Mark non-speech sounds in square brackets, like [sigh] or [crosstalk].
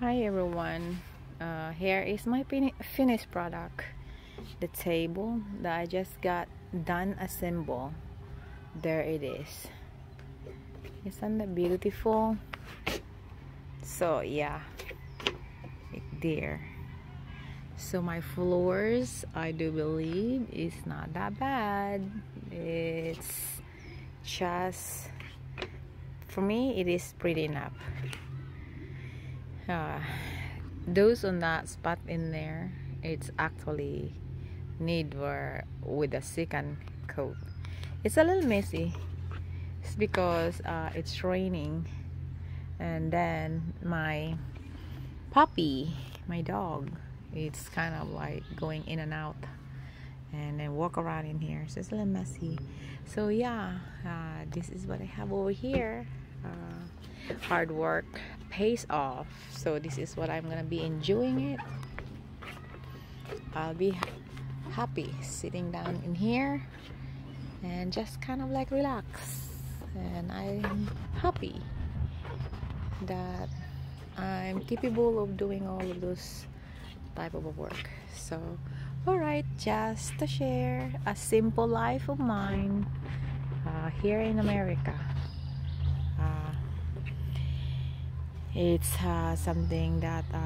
Hi everyone. Uh, here is my finished product. The table that I just got done assemble. There it is. Isn't that beautiful? So yeah, there. So my floors, I do believe, is not that bad. It's just for me, it is pretty enough uh, [sighs] those on that spot in there it's actually need for with a second coat. It's a little messy. It's because uh, it's raining. And then my puppy my dog it's kind of like going in and out. And then walk around in here. So it's a little messy. So yeah uh, this is what I have over here. Uh, hard work pays off. So this is what I'm gonna be enjoying it. I'll be happy sitting down in here and just kind of like relax. And I'm happy that I'm capable of doing all of those type of work. So all right just to share a simple life of mine uh, here in America it's uh, something that uh,